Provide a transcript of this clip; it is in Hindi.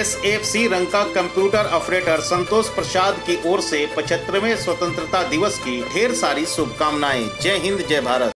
एसएफसी रंग का कंप्यूटर ऑपरेटर संतोष प्रसाद की ओर से पचहत्तरवें स्वतंत्रता दिवस की ढेर सारी शुभकामनाएँ। जय हिंद, जय भारत।